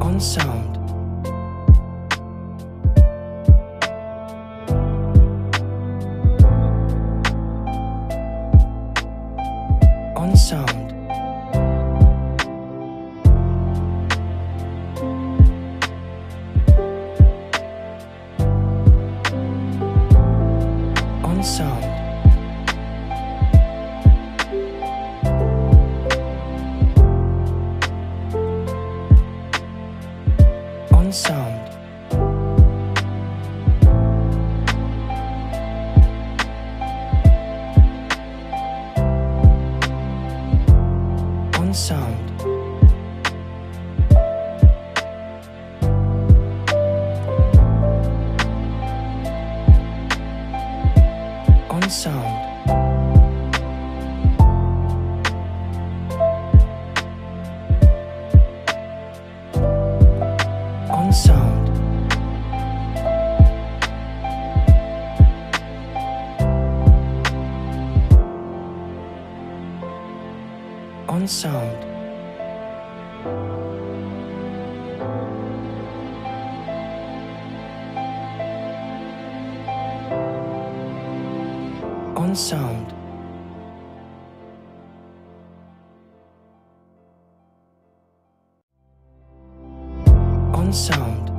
on sound. On sound. On sound. On sound. On sound. On sound. On sound. On sound.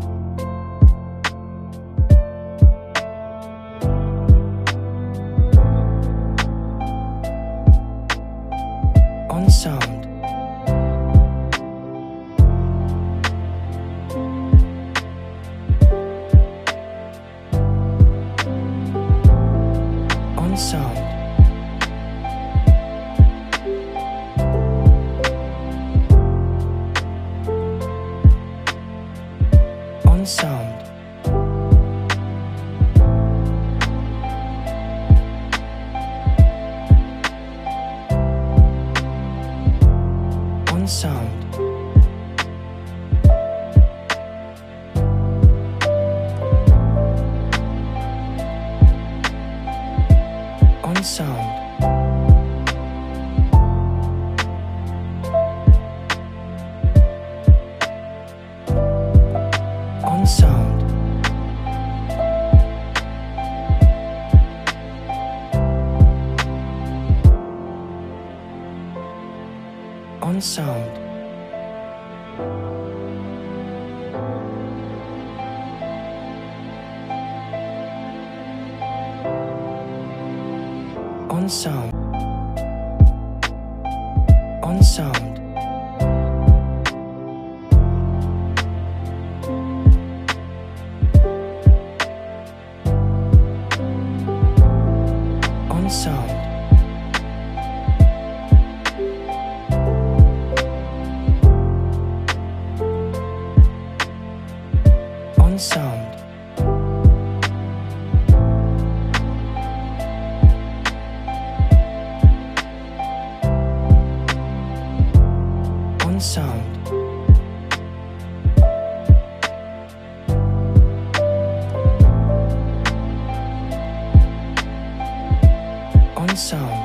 Sound. On sound. On sound. On sound. On sound. On sound. On sound. On sound. On sound. On sound. On sound.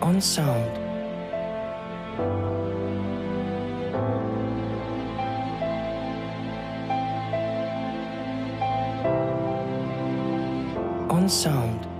On sound. On sound.